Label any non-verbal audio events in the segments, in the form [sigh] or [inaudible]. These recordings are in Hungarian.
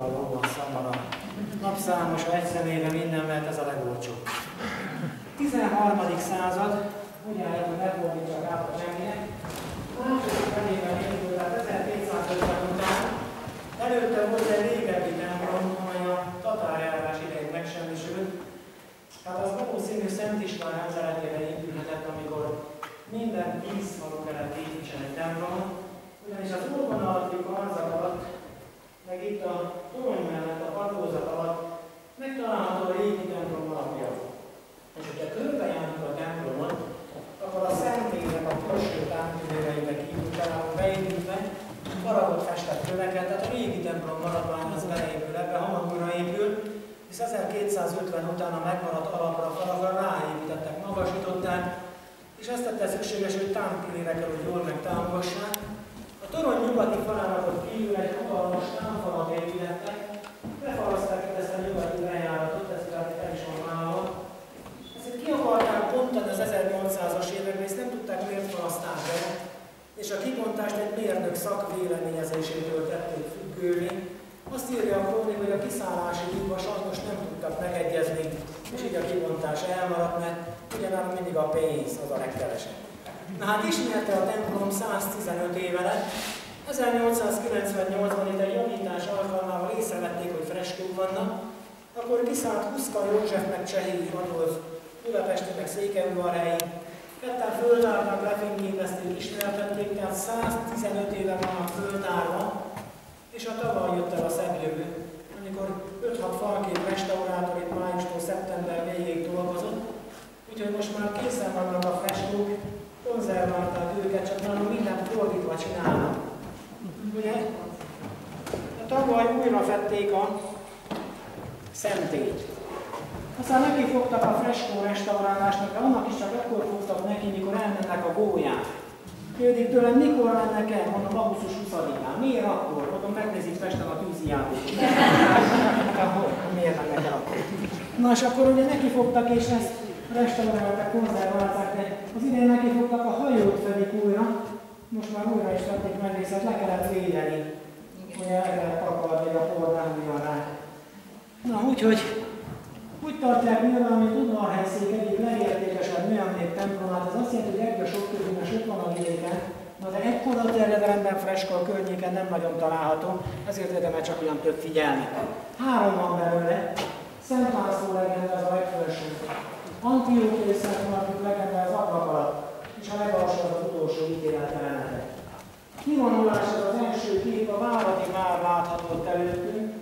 Valóban szamara. Napszámos, ha egy személyre minden, mert ez a legolcsóbb. 13. század, ugye hogy megfordítsak át a zsengének. A második felében indult, tehát 1250 után. Előtte volt egy régebbi templom, amely a tatárjárás idején megsemmisült. Hát az valószínű Szent István rendeletére épülhetett, amikor minden tíz falu kellett építsen egy templomot, ugyanis az Urban alatti karzat alatt meg itt a torony mellett, a padlózat alatt megtalálható a régi templom alapja. És hogyha körbejárjuk a templomot, akkor a szentélynek a külső támpilléreibe kívül találunk beépítve faragott festett köveket, tehát a régi templom maradvány az beleépül ebbe, hamar újra épül, hisz 1250 után a megmaradt alapra falagra ráépítettek, magasították, és ezt tette szükséges, hogy támpillérekkel, hogy jól megtámogassák, torony nyugati falának kívül egy hatalmas támfalat építettek, befalaszták ezt a nyugati bejáratot, ez fel is van vállalva. Ezt ki akarták bontani az 1800-as években, és nem tudták, miért falaszták be, és a kibontást egy mérnök szakvéleményezésétől tették függővé. Azt írja a krónik, hogy a kiszállási díjba sajnos nem tudtak megegyezni, és így a kibontás elmaradt, mert ugyanálló mindig a pénz az a legkevesebb. Na hát ismerte a templom 115 éve lett. 1898-ban itt egy javítás alkalmával észrevették, hogy freskók vannak, akkor kiszállt Huszka József meg Csehi Adolf Budapesti meg Székelyudvarhelyi. Ketten földárnak lefényképezték, ismertették, tehát 115 éve vannak földárva, és a tavaly jött el a szebb amikor 5-6 falkép restaurátor itt májustól szeptember végéig dolgozott, úgyhogy most már készen vannak a konzerválták őket, csak nálunk mindent fordítva csinálnak. Ugye? A tavaly újra fették a szentélyt. Aztán neki fogtak a freskó restaurálásnak, de annak is csak akkor fogtak neki, mikor elmennek a gólyák. Kérdik tőlem, mikor mennek el? Mondom, augusztus 20-án. Miért akkor? Mondom, megnézik Pesten a tűzi játékot. Miért mennek el akkor? Na és akkor ugye neki fogtak, és ezt restaurálták, konzerválták, de az idén neki fogtak a hajót fedik újra, most már újra is vették meg, és le kellett védeni, hogy el kellett takarni, a nem rá. Na, úgyhogy úgy tartják nyilván, mint Udvarhelyszék egyik legértékesebb műemlék templomát, ez azt jelenti, hogy egy a sok közül, mert sok van a vidéken, na de ekkora terjedelemben freska a környéken nem nagyon található, ezért érdemel csak olyan több figyelmet. Három van belőle, Szent László legenda az a legfelső. Antiókész Szent Margit legenda az ablak alatt, és a legalsó az utolsó ítélet jelenete. Kivonulás az első kép, a várati már látható előttünk,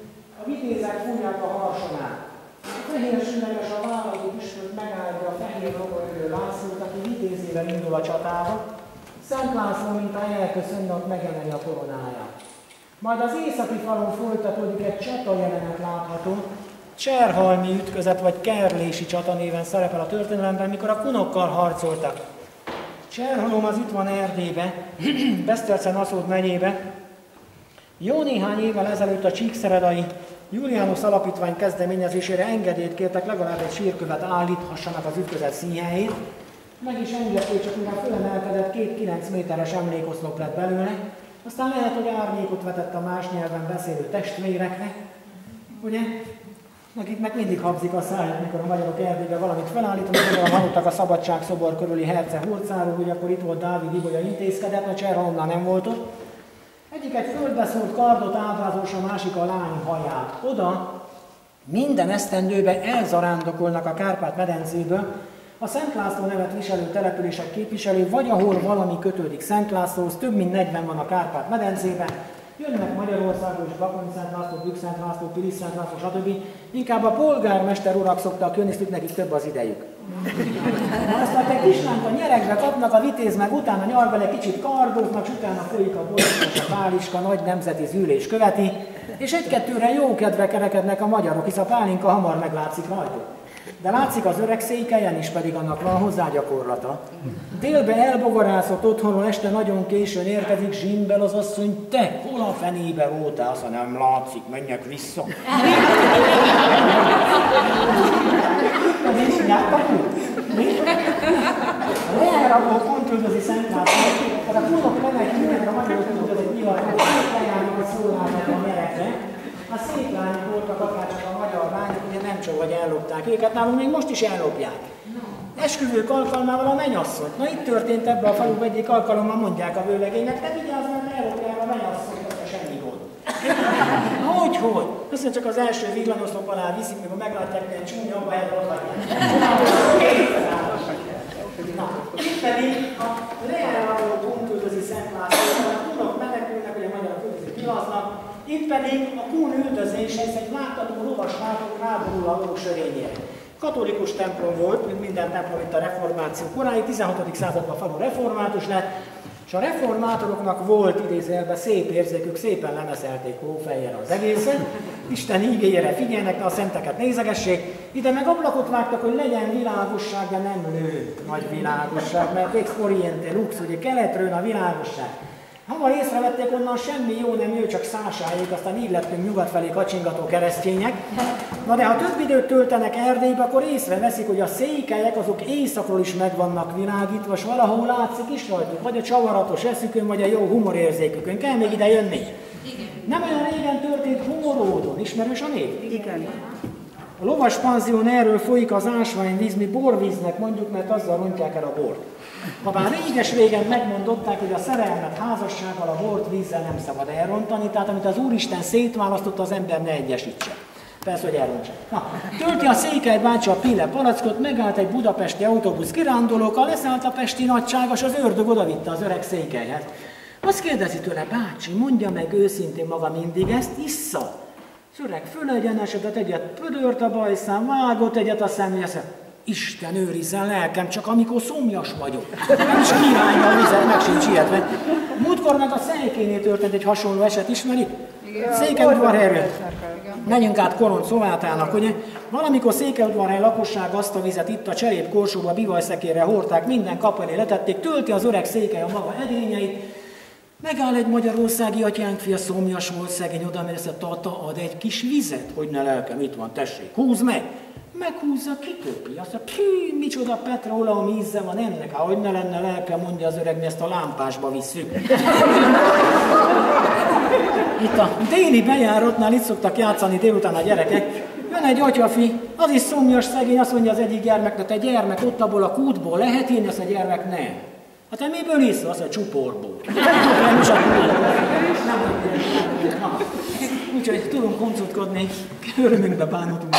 a vitézek fújják a harsonát. A fehér süleges a vállalati püspök megállja a fehér logorőről Lászlót, aki vitézével indul a csatába. Szent László, mint a elköszönnek, megemeli a koronáját. Majd az északi falon folytatódik egy csata jelenet látható, Cserhalmi ütközet vagy Kerlési csata néven szerepel a történelemben, mikor a kunokkal harcoltak. Cserhalom az itt van Erdélybe, [clears throat] Besztercen Aszód megyébe. Jó néhány évvel ezelőtt a Csíkszeredai Julianus Alapítvány kezdeményezésére engedélyt kértek, legalább egy sírkövet állíthassanak az ütközet színhelyét. Meg is engedték, csak mivel fölemelkedett, két 9 méteres emlékoszlop lett belőle. Aztán lehet, hogy árnyékot vetett a más nyelven beszélő testvérekre. Ugye? Akiknek mindig habzik a szájuk, mikor a magyarok Erdélybe valamit felállítanak, például hallottak a szabadságszobor körüli herce hurcáról, hogy akkor itt volt Dávid Ibolya intézkedett, mert Cserhalomnál nem volt ott. Egyik egy földbe szólt kardot ábrázolsz, a másik a lány haját. Oda minden esztendőben elzarándokolnak a Kárpát-medencéből, a Szent László nevet viselő települések képviselő, vagy ahol valami kötődik Szent Lászlóhoz, több mint 40 van a Kárpát-medencében, Jönnek Magyarországról is Bakony Szent László, Bükk Szent László, Pilis Szent László, stb. Inkább a polgármester urak szoktak jönni, és nekik több az idejük. Aztán egy kislányt a nyerekbe kapnak, a vitéz meg utána nyar egy kicsit kardóznak, és utána folyik a boros, a páliska, nagy nemzeti zűlés követi, és egy-kettőre jó kedve kerekednek a magyarok, hisz a pálinka hamar meglátszik rajtuk. De látszik az öreg székelyen is pedig annak van hozzá gyakorlata. Délbe elbogarászott otthonról, este nagyon későn érkezik zsimbel az asszony, te hol a fenébe voltál? Azt nem látszik, menjek vissza. [laughs] Ez is Mi? A leányra pont üldözi Szent László, tehát a mindenre magyarok üldözik, nyilván, hogy leányok szólálnak a A szép lányok voltak, akár csak a magyar lányok, ugye nem csak, hogy ellopták őket, nálunk még most is ellopják. Esküvők alkalmával a mennyasszony. Na itt történt ebbe a falu egyik alkalommal, mondják a vőlegénynek, te vigyázz, mert ellopják a mennyasszony, azt semmi gond. [laughs] Hogy, hogy? Azt csak az első villanyoszlop alá viszik, mikor meglátják, hogy egy csúnya, abba elronthatják. Na, itt pedig a leálló kunküldözi Szent László, a kunok menekülnek, hogy a magyar küldözi kilaznak, itt pedig a kun üldözés, ez egy látható lovas látok ráborul a sörényére. Katolikus templom volt, mint minden templom itt a reformáció koráig, 16. században a falu református lett, és a reformátoroknak volt idézőjelben szép érzékük, szépen lemeszelték hófejjel az egészet, Isten ígéjére figyelnek, a szenteket nézegessék, ide meg ablakot vágtak, hogy legyen világosság, de nem lő nagy világosság, mert ex oriente lux, ugye keletről a világosság. Hamar észrevették onnan, semmi jó nem jön, csak szásáig, aztán így lettünk nyugat felé kacsingató keresztények. Na de ha több időt töltenek Erdélybe, akkor észreveszik, hogy a székelyek azok éjszakról is meg vannak világítva, és valahol látszik is rajtuk, vagy a csavaratos eszükön, vagy a jó humorérzékükön. Kell még ide jönni? Igen. Nem olyan régen történt humoródon, ismerős a név? Igen. A lovas panzión erről folyik az ásványvíz, mi borvíznek mondjuk, mert azzal rontják el a bort. Ha már réges régen megmondották, hogy a szerelmet házassággal a bort vízzel nem szabad elrontani, tehát amit az Úristen szétválasztott, az ember ne egyesítse. Persze, hogy elrontsa. Na, tölti a Székely bácsi a Pille palackot, megállt egy budapesti autóbusz kirándulókkal, leszállt a pesti nagyságos, az ördög odavitte az öreg Székelyhez. Azt kérdezi tőle, bácsi, mondja meg őszintén maga mindig ezt, issza. Az öreg fölegyenesedett, egyet pödört a bajszán, vágott egyet a személyeszet. Isten őrizzen lelkem, csak amikor szomjas vagyok. Nem is kívánja a vizet, meg sincs ilyetve. Múltkor meg a Szejkénél történt egy hasonló eset, ismeri? Székelyudvarhelyről. Menjünk át Koron Szovátának, ugye? Valamikor Székelyudvarhely lakosság azt a vizet itt a cserép korsóba, bivajszekérre hordták, minden kapelé letették, tölti az öreg székely a maga edényeit, Megáll egy magyarországi atyánk fia, szomjas volt, szegény, oda a tata, ad egy kis vizet, hogy ne lelkem, itt van, tessék, húz meg meghúzza, kiköpi. Azt mondja, pű, micsoda petróleum íze van ennek, ha hogy ne lenne lelke, mondja az öreg, mi ezt a lámpásba visszük. Itt a déli bejáratnál itt szoktak játszani délután a gyerekek. Jön egy atyafi, az is szomjas szegény, azt mondja az egyik gyermeknek, te gyermek ott abból a kútból lehet én, azt a gyermek nem. Hát te miből iszol? Azt a csuporból. Nem csak Úgyhogy tudunk koncutkodni, örömünkbe bánatunk.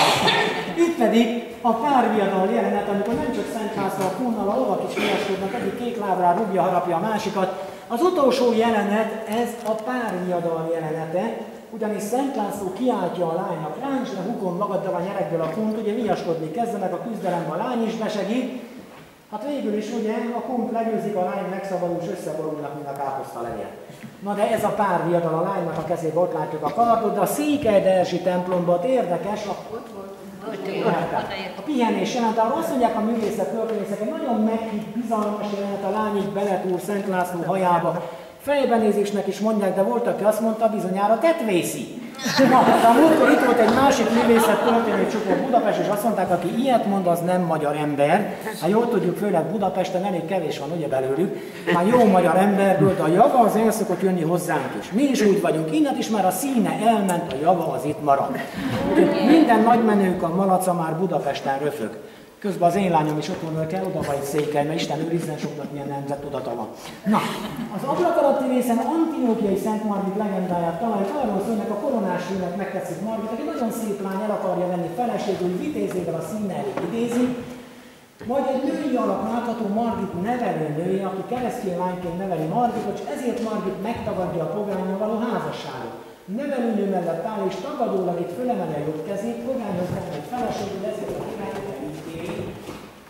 Itt pedig a párviadal jelenet, amikor nem csak Szent László a kónnal, a lovak is viaskodnak, egyik kék lábrá rúgja, harapja a másikat. Az utolsó jelenet, ez a párviadal jelenete, ugyanis Szent László kiáltja a lánynak, ráncs le hukon magaddal a nyerekből a kunt, ugye viaskodni kezdenek a küzdelemben, a lány is besegít, Hát végül is ugye a kunt legyőzik, a lány megszabadul, és összeborulnak, mint a káposzta legyen. Na de ez a pár viadal a lánynak a kezébe, ott látjuk a kardot, de a Székelydersi templomban érdekes, a, a pihenés jelent, ahol azt mondják a művészet történészek, egy nagyon meghitt, bizalmas jelenet, a lány így beletúr Szent László hajába, fejbenézésnek is mondják, de volt, aki azt mondta, bizonyára tetvészi. Na, de múltkor itt volt egy másik művészet történő csoport Budapest, és azt mondták, aki ilyet mond, az nem magyar ember. Hát jól tudjuk, főleg Budapesten elég kevés van ugye belőlük. Már jó magyar emberből, de a jaga az el szokott jönni hozzánk is. Mi is úgy vagyunk, innen is már a színe elment, a jaga az itt marad. Minden nagymenők a malaca már Budapesten röfög. Közben az én lányom is otthon kell, oda vagy székel, mert Isten őrizzen soknak milyen nemzet tudata. Na, az ablak alatti részen Antinókiai Szent Margit legendáját találjuk, arról szólnak a koronás hőnek megtetszik Margit, aki nagyon szép lány el akarja venni feleségül, vitézével a színelét idézi, majd egy női alak látható Margit nője, aki keresztény lányként neveli Margitot, és ezért Margit megtagadja a pogányra való házasságot. Nevelőnő mellett áll, és tagadólag itt fölemeli a jobb kezét, pogányhoz egy feleségül, ezért a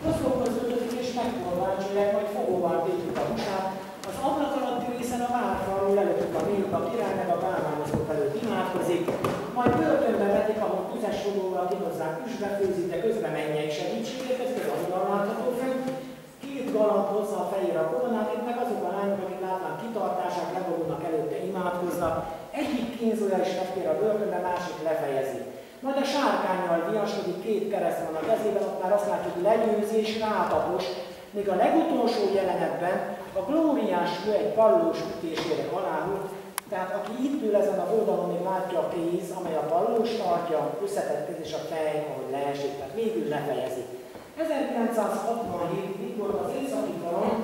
Hozókhoz öltözik és megformácsolják, majd fogóval tétjük a húsát. Az ablak alatti részen a várfalról levetük a nép, a király meg a bálványozók előtt imádkozik, majd börtönbe vetik, ahol tüzes fogóval kihozzák üsbe főzik, de közben mennyei segítségét, ez például látható fenn. Két galamb hozza a fejére a koronát, itt meg azok a lányok, akik látnak kitartását, leborulnak előtte, imádkoznak. Egyik kínzója is megtér a börtönbe, másik lefejezi. Majd a sárkányjal viaskodik, két kereszt van a kezében, ott már azt látjuk, hogy legyőzés, rátapos, még a legutolsó jelenetben a glóriás fő egy pallós ütésére aláhult, Tehát aki itt ül ezen a oldalon, még látja a kéz, amely a ballós tartja, összetett és a fej, ahogy leesik, tehát végül lefejezik. 1967 mikor az északi falon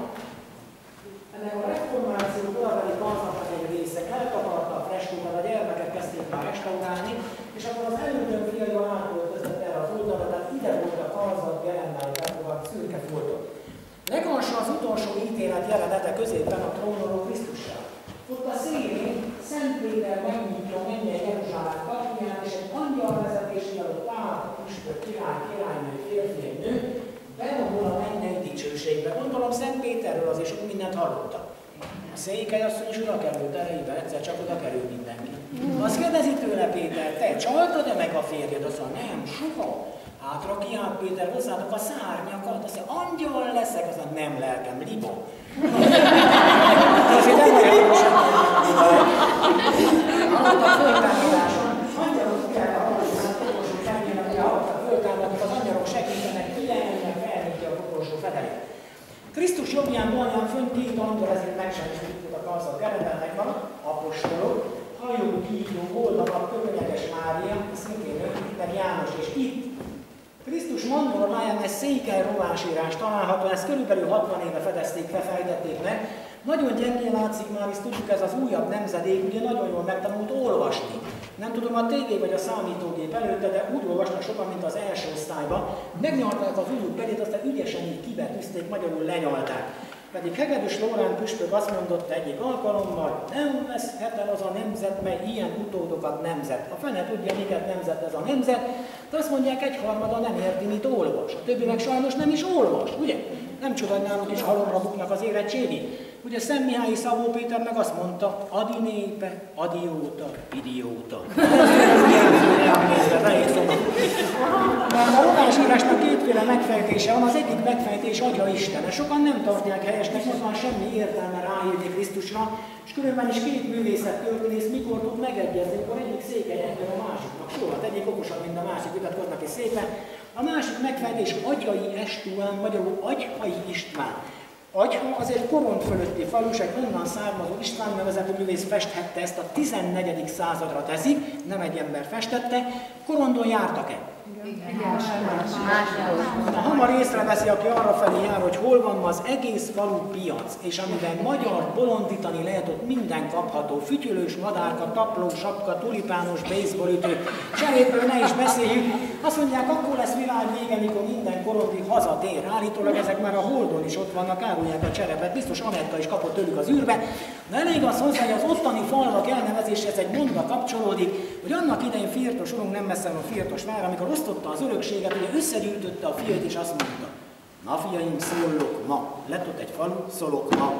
ennek a reformáció korabeli karnaknak egy része eltakarta a freskókat, a gyermekek kezdték már restaurálni, és akkor az elődön fiaival átköltözött erre az oldalra, tehát ide volt a karzat, gerendái, a szürke foltok. Legalsó az utolsó ítélet jelenete középen a trónoló Krisztussal. Ott a szélén Szent Péter megnyitja mennyei Jeruzsálem kapuját, és egy angyal vezetés előtt lát a püspök király, királynő, férfi, egy nő, bevonul a mennyei dicsőségbe. Gondolom Szent Péterről az is úgy mindent hallottak. A székely asszony is oda került erejébe, egyszer csak oda kerül mindenki. Azt kérdezi tőle Péter, te csaltad-e meg a férjed? Azt mondja, nem, soha. Hátra kiállt Péter hozzátok a szárnyakat, azt mondja, angyal leszek, azt mondja, nem lelkem, liba. Azért nem olyan jó sem. Hallott a föltámadáson, angyalok kell a valóság koporsó felének, hogy a föltámadnak, az angyalok segítenek, kijelnek, felnyitja a koporsó fedelét. Krisztus jobbján, balján fönt két angyal, ezért megsemmisítik a kalszat keretelnek van, apostolok, hajó, kígyó, boldagabb, köpönyeges Mária, szintén ő, meg János, és itt Krisztus mandorláján egy székely rovásírás található, ezt körülbelül 60 éve fedezték le, fejtették meg. Nagyon gyengén látszik már, és tudjuk, ez az újabb nemzedék, ugye nagyon jól megtanult olvasni. Nem tudom, a tévé vagy a számítógép előtte, de úgy olvasnak sokan, mint az első osztályban. Megnyalták az újuk pedig, aztán ügyesen így kibetűzték, magyarul lenyalták. Pedig Hegedűs Lórán püspök azt mondott egyik alkalommal, nem veszhet el az a nemzet, mely ilyen utódokat nemzet. A fene tudja, miket nemzet ez a nemzet, de azt mondják, egyharmada nem érti, mit olvas. A többi meg sajnos nem is olvas, ugye? Nem csoda, hogy náluk is halomra buknak az érettségi. Ugye Szent Mihály Szabó Péter meg azt mondta, adi népe, adióta, idióta. [laughs] A rovásírásnak kétféle megfejtése van, az egyik megfejtés adja Isten. Sokan nem tartják helyesnek, hogy van semmi értelme ráírni Krisztusra, és különben is két művészet történész mikor tud megegyezni, akkor egyik székely egyben a másiknak. Jó, hát egyik okosabb, mint a másik, vitatkoznak is szépen. A másik megfejtés Agyai Estúán, magyarul Agyhai István. Agyha az egy koront fölötti egy onnan származó István nevezetű művész festhette ezt a 14. századra teszik, nem egy ember festette. Korondon jártak-e? Ha hamar észreveszi, aki arra felé jár, hogy hol van ma az egész falu piac, és amiben magyar bolondítani lehet, ott minden kapható. Fütyülős madárka, tapló, sapka, tulipános, baseballütő, cserépről ne is beszéljük. Azt mondják, akkor lesz világ vége, mikor minden korondi hazatér. Állítólag ezek már a Holdon is ott vannak, árulják a cserepet. Biztos Amerika is kapott tőlük az űrbe. De elég az hozzá, hogy az ottani falvak elnevezéshez egy mondva kapcsolódik, hogy annak idején Firtos urunk nem messze a Firtos vár, amikor osztotta az örökséget, ugye összegyűjtötte a fiait, és azt mondta, na fiaim, szólok ma, lett ott egy falu, szólok ma,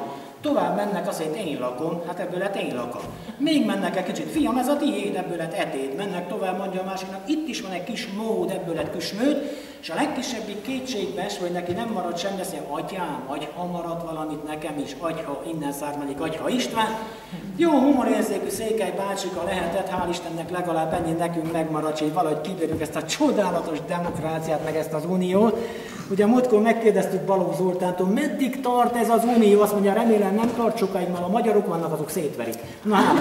Tovább mennek, mondja, én lakom, hát ebből lett én lakom. Még mennek egy kicsit, fiam, ez a tiéd, ebből lett etéd. Mennek tovább, mondja a másiknak, itt is van egy kis mód, ebből lett küsmőd, és a legkisebbik kétségbe esve, hogy neki nem marad semmi, azt mondja, atyám, agy, ha marad valamit nekem is, agy, ha innen származik, agy, ha István. Jó humorérzékű székely bácsika lehetett, hál' Istennek legalább ennyi nekünk megmarad, hogy valahogy kibírjuk ezt a csodálatos demokráciát, meg ezt az uniót. Ugye múltkor megkérdeztük Balogh Zoltántól, meddig tart ez az unió? Azt mondja, remélem nem tart sokáig, mert a magyarok vannak, azok szétverik. Na hát,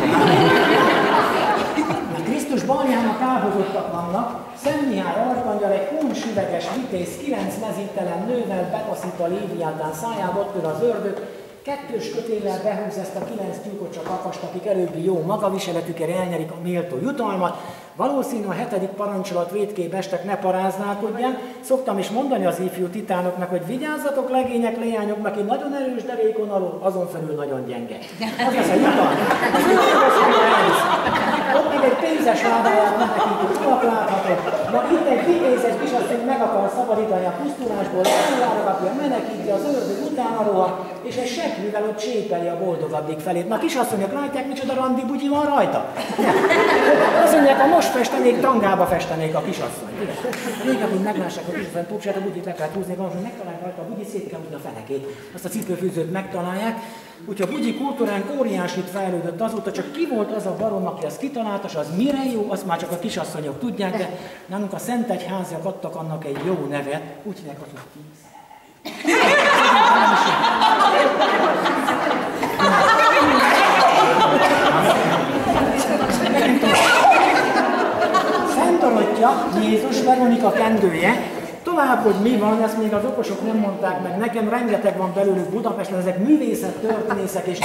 Krisztus baljának távozottak vannak, Szent Mihály Arkangyal egy hunsüveges vitéz, kilenc mezítelen nővel betaszít a léviátán szájába, ott az ördög, Kettős kötéllel behúz ezt a kilenc tyúkot csak akast, akik előbbi jó magaviseletükért elnyerik a méltó jutalmat. Valószínű a hetedik parancsolat védképp estek ne paráználkodján. Szoktam is mondani az ifjú titánoknak, hogy vigyázzatok legények, leányok, aki nagyon erős derékon alul, azon felül nagyon gyenge. Az lesz a jutalma. Pénzes ládáját megtekintjük, alapláthható. Na itt egy vitézes kisasszony meg akar szabadítani a pusztulásból, elvárogatja, menekíti az ördög utána roha, és egy seprűvel ott csépeli a boldogabbik felét. Na kisasszonyok, látják, micsoda randi bugyi van rajta? Azt mondják, a most festenék, tangába festenék a kisasszony. Régebben meglássák a kisasszony popsát, a bugyit le kell húzni, van, hogy megtalálják rajta a bugyit, szét kell a fenekét. Azt a cipőfűzőt megtalálják, Úgyhogy a bugyi kultúránk óriásit fejlődött azóta, csak ki volt az a barom, aki ezt kitalálta, és az mire jó, azt már csak a kisasszonyok tudják, de nálunk a Szentegyháziak adtak annak egy jó nevet, úgy hívják, hogy tíz. Szent Jézus Veronika kendője, Tovább, hogy mi van, ezt még az okosok nem mondták meg. Nekem rengeteg van belőlük Budapesten, ezek művészet történészek, és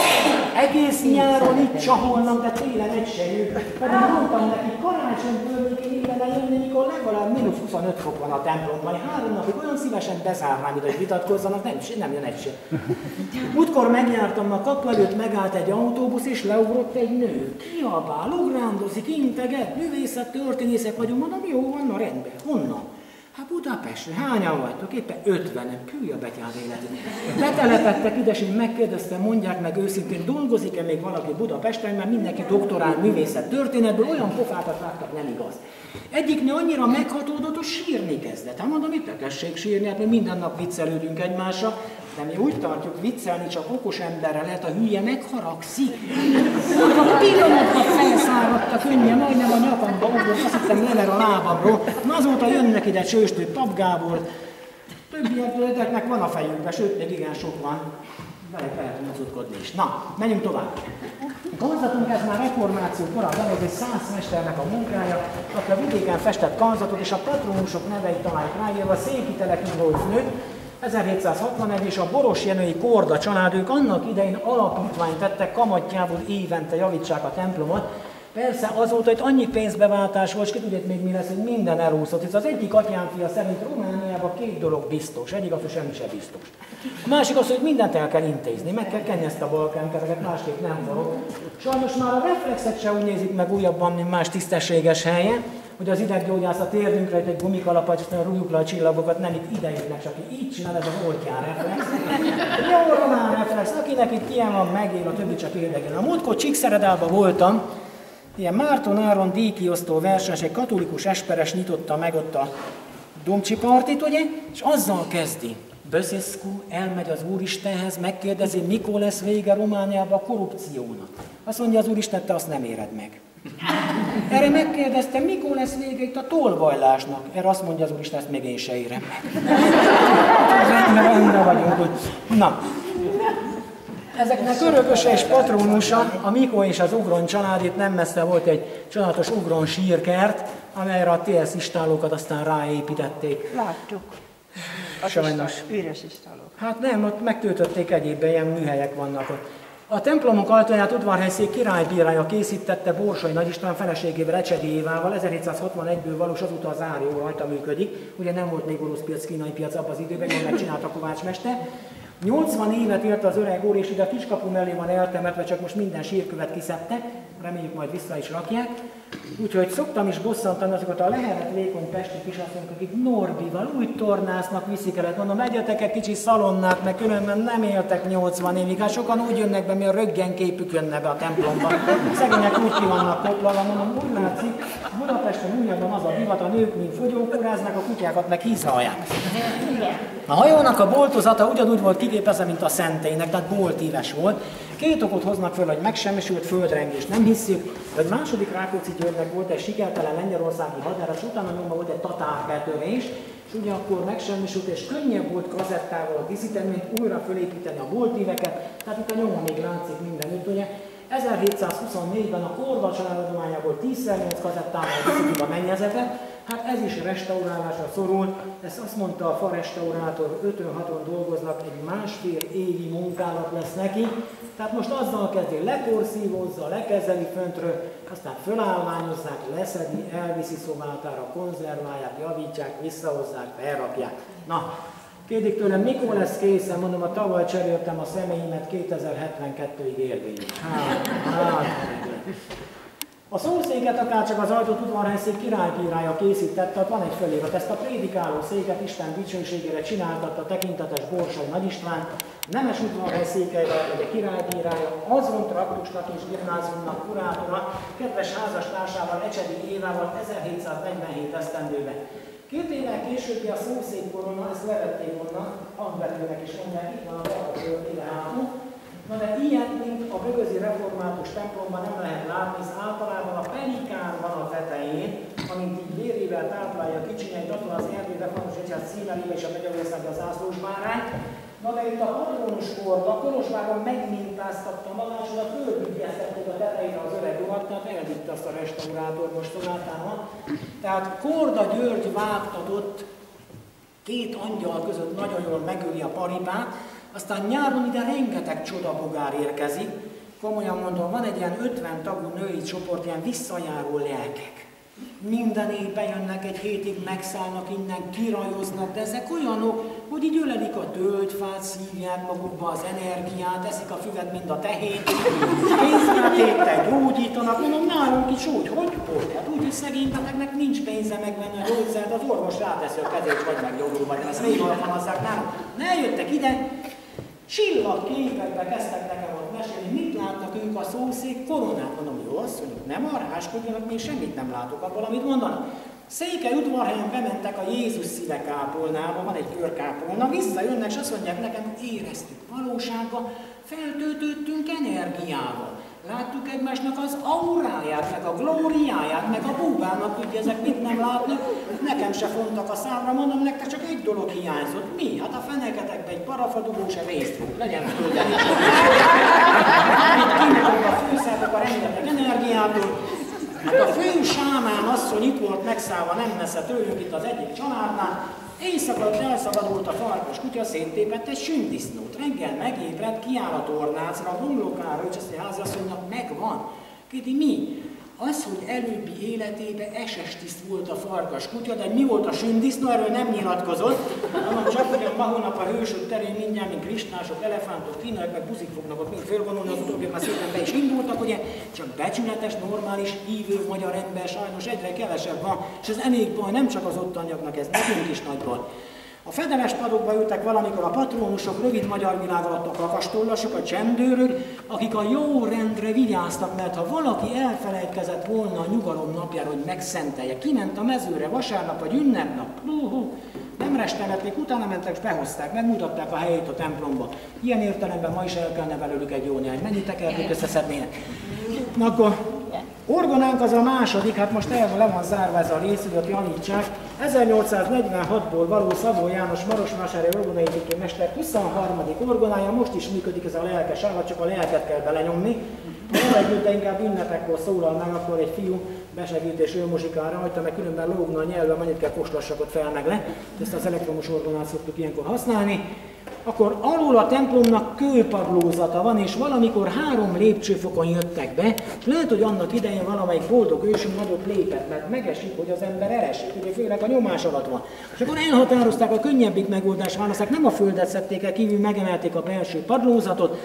egész nyáron itt csaholnak, de télen egy se jön. Pedig mondtam neki, karácsonykor még illene jönni, mikor legalább mínusz 25 fok van a templomban. Három napig olyan szívesen bezárnám hogy vitatkozzanak, nem, nem jön egy se. Útkor megjártam a kapu előtt, megállt egy autóbusz, és leugrott egy nő. Kiabál, ugrándozik, integet, művészet történészek vagyunk, mondom, jó, van, na rendben. Honnan? Hát Budapestre, hányan vagytok? Éppen ötvenem, külj a betyár életet. Betelepettek ide, és én megkérdeztem, mondják meg őszintén, dolgozik-e még valaki Budapesten, mert mindenki doktorál művészet történetből, olyan pofákat vágtak, nem igaz. Egyiknél annyira meghatódott, hogy sírni kezdett. Hát mondom, itt tessék sírni, hát mi minden nap viccelődünk egymásra, de mi úgy tartjuk, viccelni csak okos emberre lehet, a hülye megharagszik. A pillanatban felszáradt a könnye, majdnem a nyakamba ugrott, azt hittem lever a lábamról. Na azóta jönnek ide csőstő Pap Gábor, többieknek van a fejünkben, sőt, még igen sok van. Vele lehet mozudkodni is. Na, menjünk tovább. Kanzatunk ez már reformáció korán van, ez egy száz mesternek a munkája, aki a vidéken festett kanzatot, és a patronusok neveit találják ráírva, Széki Teleki nő, 1761 és a Boros Jenői Korda család, ők annak idején alapítványt tettek kamatjából évente javítsák a templomot, Persze azóta itt annyi pénzbeváltás volt, és ki tudják még mi lesz, hogy minden elúszott. Ez az egyik atyám fia szerint Romániában két dolog biztos. Egyik az, hogy semmi sem biztos. A másik az, hogy mindent el kell intézni, meg kell kenni ezt a balkánkereket, másképp nem való. Sajnos már a reflexet se úgy nézik meg újabban, mint más tisztességes helyen, hogy az ideggyógyászat térdünkre, hogy egy gumikalapot, rúgjuk le a csillagokat, nem itt idejönnek, csak így csinál, ez az oltján reflex. Jó román reflex, akinek itt ilyen van, megél, a többi csak érdekel. A múltkor Csíkszeredában voltam, ilyen Márton Áron díjkiosztó versenyes, egy katolikus esperes nyitotta meg ott a Dumcsi partit, ugye, és azzal kezdi. Böszeszkú elmegy az Úristenhez, megkérdezi, mikor lesz vége Romániában a korrupciónak. Azt mondja az Úristen, te azt nem éred meg. Erre megkérdeztem, mikor lesz vége itt a tolvajlásnak. Erre azt mondja az Úristen, ezt még én se érem meg. Rendben. Na, Ezeknek örököse és patronusa, a Mikó és az Ugron család, itt nem messze volt egy csodálatos Ugron sírkert, amelyre a TS istálókat aztán ráépítették. Láttuk. Sajnos. Üres istálók. Hát nem, ott megtöltötték egyébben, ilyen műhelyek vannak ott. A templomok ajtaját udvarhelyszék királybírája készítette Borsai Nagy István feleségével, Ecsedi Évával, 1761-ből valós azóta az Árió rajta működik. Ugye nem volt még orosz piac, kínai piac abban az időben, jól megcsinálta Kovács Mester. 80 évet élt az öreg úr, és ide a kiskapu mellé van eltemetve, csak most minden sírkövet kiszedte, reméljük majd vissza is rakják. Úgyhogy szoktam is bosszantani azokat a lehelet vékony pesti kisasszonyokat, akik Norbival úgy tornásznak, viszik el, mondom, legyetek egy kicsi szalonnát, mert különben nem éltek 80 évig, hát sokan úgy jönnek be, mi a röggen képük jönne be a templomba. Szegények úgy ki vannak koplalva, mondom, úgy látszik, Budapesten újabban az a divat, a nők mint fogyókúráznak, a kutyákat meg hízhalják. A hajónak a boltozata ugyanúgy volt kigépezve, mint a szentélynek, tehát boltíves volt. Két okot hoznak föl, hogy megsemmisült földrengés, nem hiszük, de második Rákóczi Györgynek volt egy sikertelen lengyelországi hadjárat, utána nyomban volt egy tatár betörés, és ugyanakkor megsemmisült, és könnyebb volt kazettával díszíteni, mint újra fölépíteni a boltíveket, tehát itt a nyoma még látszik mindenütt, ugye. 1724-ben a Korva családadományából 10x8 kazettával díszítik a mennyezetet, Hát ez is restaurálásra szorul, ezt azt mondta a fa restaurátor, 5-6-on dolgoznak, egy másfél évi munkálat lesz neki, tehát most azzal kezdi, leporszívozza, lekezeli föntről, aztán fölállványozzák, leszedi, elviszi szobátára, konzerválják, javítják, visszahozzák, felrakják. Na, Kérdik tőlem, mikor lesz készen? Mondom, a tavaly cseréltem a személyimet 2072-ig érvényes. Hát, hát. A szószéket akár csak az ajtót udvarhelyszék királybírája készítette, ott van egy fölérat. Ezt a prédikáló széket Isten dicsőségére csináltatta tekintetes Borsai Nagy István, Nemes udvarhelyszékeivel, vagy a királybírája, azon traktusnak és gimnáziumnak kurátora, kedves házastársával, Ecsedi Évával 1747 esztendőben. Két évvel későbbi a szószék korona, ezt levették onnan, hangvetőnek is mondják, itt van a balra ide hátul, Na de ilyet, mint a bögözi református templomban nem lehet látni, hisz általában a pelikán van a tetején, amint így vérével táplálja kicsinyeit, ott van az Erdély Református Egyház címerével és a Magyarország az zászlós bárány, Na de itt a patronus korda Kolozsvárban megmintáztatta magát, és a tetejére az öreg urat, tehát elvitte azt a restaurátor most van. Tehát Korda György vágtatott két angyal között nagyon jól megöli a paripát, aztán nyáron ide rengeteg csodabogár érkezik, komolyan mondom, van egy ilyen 50 tagú női csoport, ilyen visszajáró lelkek. Minden évben jönnek egy hétig, megszállnak innen, kirajoznak, de ezek olyanok, hogy így ölelik a töltfát, szívják magukba az energiát, eszik a füvet, mint a tehén, pénzjátéktel gyógyítanak, mondom, nálunk is úgy, hogy hogy? Hát úgy, hogy szegény betegnek nincs pénze megvenni a gyógyszert, az orvos ráteszi a kezét, vagy meggyógyul, vagy ezt még alkalmazzák nálunk. Ne jöttek ide, Csillagképekbe kezdtek nekem ott mesélni, mit látnak ők a szószék koronát. Mondom, azt mondjuk, nem arháskodjanak, még semmit nem látok abból, amit mondanak. Székely udvarhelyen bementek a Jézus szíve kápolnába, van egy körkápolna, visszajönnek, és azt mondják nekem, éreztük valóságba, feltöltöttünk energiával. Láttuk egymásnak az auráját, meg a glóriáját, meg a búbának, hogy ezek mit nem látnak. Nekem se fontak a számra, mondom nektek csak egy dolog hiányzott. Mi? Hát a feneketekbe egy parafadugó se részt fog, legyen küldeni. Itt kinyitok a főszálltok a rengeteg energiától, Hát a fő sámán asszony itt volt megszállva, nem messze tőlünk itt az egyik családnál, Éjszaka elszabadult a farkas kutya, széttépett egy sündisznót. Reggel megébredt, kiáll a tornácra, a homlokára, és azt mondja, házasszonynak megvan. Kérdi, mi? Az, hogy előbbi életében esestiszt volt a farkas kutya, de mi volt a sündisznó, erről nem nyilatkozott, hanem csak, hogy a ma hónap a hősök terén mindjárt, mint kristnások, elefántok, kínaiak, meg buzik fognak ott mind fölvonulni, az utóbbiak már szépen be is indultak, ugye, csak becsületes, normális, hívő magyar ember sajnos egyre kevesebb van, és ez elég baj, nem csak az ottaniaknak, ez nekünk is nagy baj. A fedeles padokba ültek valamikor a patrónusok, rövid magyar világ alatt a kakastollasok, a csendőrök, akik a jó rendre vigyáztak, mert ha valaki elfelejtkezett volna a nyugalom napjára, hogy megszentelje, kiment a mezőre vasárnap vagy ünnepnap, hú, nem restelették, utána mentek és behozták, megmutatták a helyét a templomba. Ilyen értelemben ma is el kellene belőlük egy jó néhány. Mennyit tekertük összeszednének? Na akkor Orgonánk az a második, hát most el le van zárva ez a rész, hogy ott javítsák. 1846-ból való Szabó János Marosvásári orgonaépítő mester 23. orgonája, most is működik ez a lelkes állat, csak a lelket kell belenyomni. Együtt, de inkább ünnepekkor szólal meg, akkor egy fiú besegít és ő muzsikál rajta, meg különben lógna a nyelve, annyit kell koslassak ott fel meg le. Ezt az elektromos orgonát szoktuk ilyenkor használni akkor alul a templomnak kőpadlózata van, és valamikor három lépcsőfokon jöttek be, és lehet, hogy annak idején valamelyik boldog ősünk nagyobb lépett, mert megesik, hogy az ember elesik, ugye főleg a nyomás alatt van. És akkor elhatározták a könnyebbik megoldást, választák, nem a földet szedték el, kívül megemelték a belső padlózatot,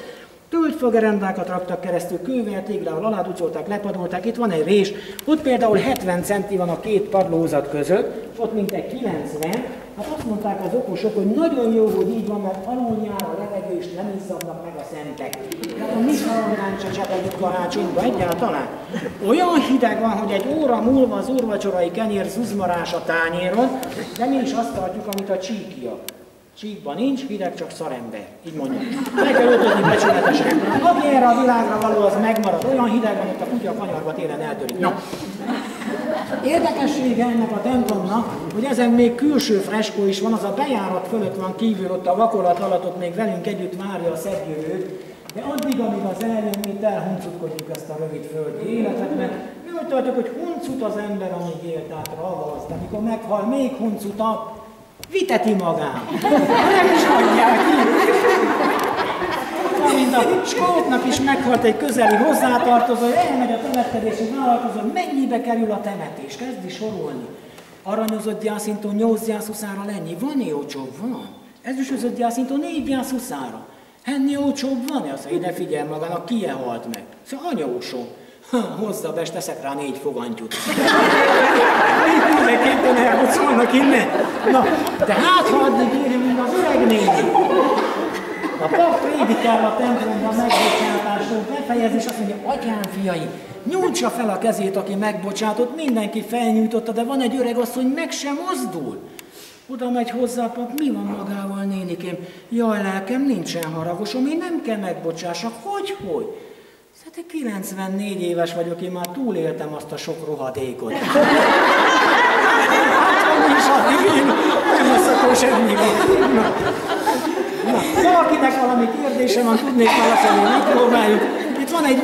Tölgyfagerendákat raktak keresztül, kővel, téglával aláducolták, lepadolták, itt van egy rés, ott például 70 centi van a két padlózat között, ott mintegy 90, hát azt mondták az okosok, hogy nagyon jó, hogy így van, mert alul nyár a levegő, és nem izzadnak meg a szentek. Tehát a mi szalonnánk se csepegünk karácsonyba egyáltalán. Olyan hideg van, hogy egy óra múlva az úrvacsorai kenyér zuzmarás a tányéron, de mi is azt tartjuk, amit a csíkiak. Csíkban nincs, hideg csak szarember. Így mondjuk. Meg kell öltözni becsületesen. Aki erre a világra való, az megmarad. Olyan hideg van, hogy a kutya a kanyarba télen eltörik. No. Érdekessége ennek a templomnak, hogy ezen még külső freskó is van, az a bejárat fölött van kívül, ott a vakolat alatt ott még velünk együtt várja a szebb. De addig, amíg az eljön, mi elhuncutkodjuk ezt a rövid földi életet, mert mi úgy tartjuk, hogy huncut az ember, amíg élt, tehát ravaszt. Amikor meghal, még huncuta, viteti magát. Nem is hagyják ki. Amint a skótnak is meghalt egy közeli hozzátartozó, elmegy a temetkedési vállalkozó, mennyibe kerül a temetés? Kezdi sorolni. Aranyozott gyászintó 8 gyászuszára lenni. Van -e olcsóbb? Van. Ezüsözött gyászintó 4 gyászuszára. Ennél olcsóbb van-e? Azt ide figyel magának, ki halt meg. Szóval anyósó. Ha, hozza be, teszek rá négy fogantyút. Mindenképpen elbucolnak innen. Na, de hát ha addig éri, mint az öreg. A pap prédikál a templomban megbocsátásról, befejez, és azt mondja, atyám fiai, nyújtsa fel a kezét, aki megbocsátott, mindenki felnyújtotta, de van egy öreg asszony, meg sem mozdul. Oda megy hozzá a pap, mi van magával, nénikém? Jaj, lelkem, nincsen haragosom, én nem kell megbocsássak. Hogy, hogy? Hát 94 éves vagyok, én már túléltem azt a sok rohadékot. [laughs] hát, is addig én nem semmi. Valakinek valami kérdése van, tudnék válaszolni, megpróbáljuk. Itt van egy